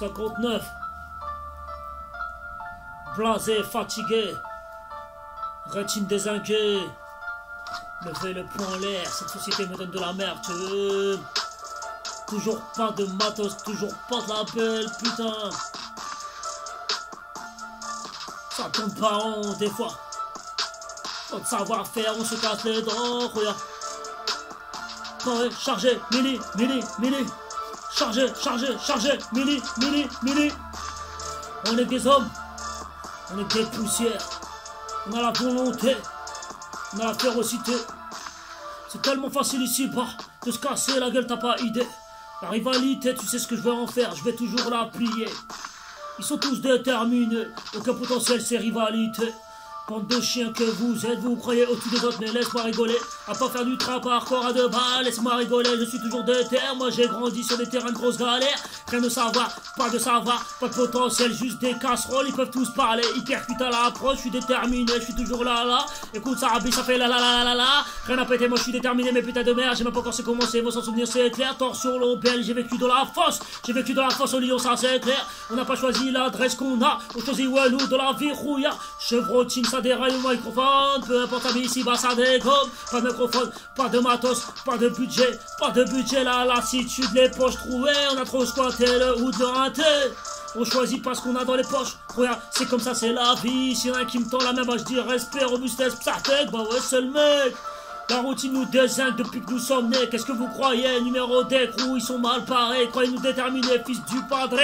59. Blasé, fatigué. Rétine désinguée. Levez le poing en l'air, cette société me donne de la merde. Toujours pas de matos, toujours pas de la belle, putain. Ça tombe pas rond, des fois. Sans savoir-faire, on se casse les dents, regarde. Chargé, mini, mini, mini. Chargé, chargé, chargé, mini, mini, mini. On est des hommes, on est des poussières. On a la volonté, on a la férocité. C'est tellement facile ici, bas, de se casser la gueule, t'as pas idée. La rivalité, tu sais ce que je vais en faire, je vais toujours la plier. Ils sont tous déterminés, aucun potentiel, c'est rivalité. Bande de chiens que vous êtes, vous croyez au-dessus des autres, mais laisse-moi rigoler. À pas faire du trap corps à deux balles, laisse-moi rigoler, je suis toujours déter. Moi j'ai grandi sur des terrains de grosses galères. Rien de savoir, pas de savoir, pas de potentiel, juste des casseroles. Ils peuvent tous parler, ils percutent à l'approche. Je suis déterminé, je suis toujours là là. Écoute, ça rabille, ça fait la la la la la Rien à péter, moi je suis déterminé, mais putain de merde, j'ai même pas encore commencé commencer. Vos sans souvenir, c'est clair. Torsion l'obel, j'ai vécu dans la fosse. J'ai vécu dans la fosse au Lyon, ça c'est clair. On n'a pas choisi l'adresse qu'on a, on choisit Walou dans la vie. Chevrotine, ça déraille au microphone, peu importe vie ici, bah ça dégomme. Pas de microphone, pas de matos, pas de budget, pas de budget, la lassitude, les poches trouées, on a trop squatté le ou de raté. On choisit pas ce qu'on a dans les poches. Regarde, c'est comme ça, c'est la vie. S'il y en a qui me tend la main, bah je dis respect, robustesse, psartec, bah ouais, c'est le mec. La routine nous désigne depuis que nous sommes nés. Qu'est-ce que vous croyez? Numéro d'écrou, ils sont mal parés. Croyez-nous déterminés, fils du padre.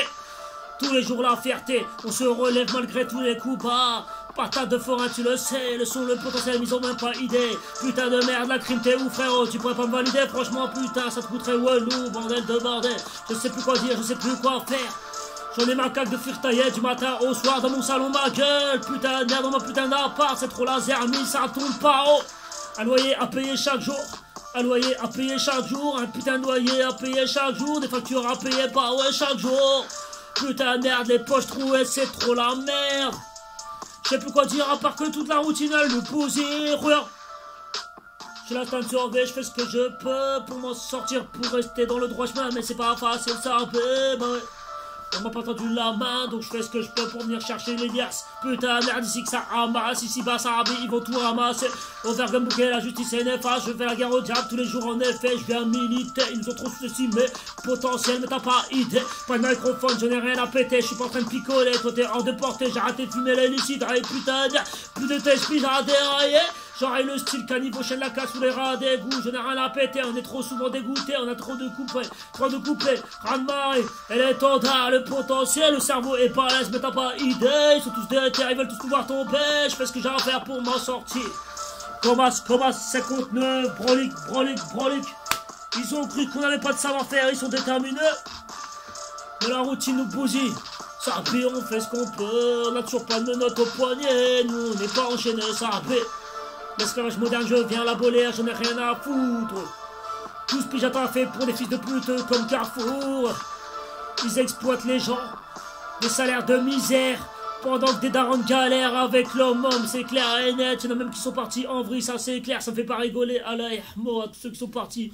Tous les jours la fierté, on se relève malgré tous les coups bas. Patate de forain, tu le sais, le son, le potentiel, ils ont même pas idée. Putain de merde, la crime, t'es où frérot? Tu pourrais pas me valider Franchement, putain, ça te coûterait walou, bordel de bordel. Je sais plus quoi dire, je sais plus quoi faire. J'en ai ma caque de taillée du matin au soir dans mon salon, ma gueule. Putain de merde dans ma putain d'appart, c'est trop laser, mais ça tourne pas haut. Un loyer à payer chaque jour. Un loyer à payer chaque jour, un putain de loyer à payer chaque jour, des factures à payer pas ouais chaque jour. Putain de merde, les poches trouées, c'est trop la merde. Je sais plus quoi dire à part que toute la routine elle nous pousse Regarde Je la de surveiller, je fais ce que je peux pour m'en sortir, pour rester dans le droit chemin, mais c'est pas facile ça, bah ouais. On m'a pas tendu la main, donc je fais ce que je peux pour venir chercher les liasses. Putain, merde, ici que ça ramasse, ici bas ça rabille, ils vont tout ramasser. Au verre bouquet, la justice est néfaste, je fais la guerre au diable tous les jours en effet, je viens militer, ils nous ont trop sous-estimé. Potentiel, mais t'as pas idée. Pas de microphone, je n'ai rien à péter, je suis pas en train de picoler, toi t'es hors de j'ai arrêté de fumer les lucides, putain, plus de tes à dérailler. J'aurai le style caniveau, la casse sous les rats d'égout. Je n'ai rien à péter, on est trop souvent dégoûté, on a trop de couplets, trop de couplets. Marée, elle est tendard, le potentiel, le cerveau est l'aise, mais t'as pas idée. Ils sont tous déter, ils veulent tous pouvoir tomber. Je fais ce que j'ai à faire pour m'en sortir. Thomas, Thomas, 59, brolic, brolic, brolic. Ils ont cru qu'on n'avait pas de savoir-faire, ils sont déterminés. Mais la routine nous bousille. Ça on fait ce qu'on peut. On a toujours pas de notes au poignet. Nous, on n'est pas enchaînés, L'esclavage moderne, je viens l'abolir, j'en ai rien à foutre. Tout ce que fait pour des fils de pute comme Carrefour. Ils exploitent les gens, des salaires de misère. Pendant que des darons galèrent avec l'homme, c'est clair et net. Il y en a même qui sont partis en vrille, ça c'est clair, ça me fait pas rigoler. Allah, moi, tous ceux qui sont partis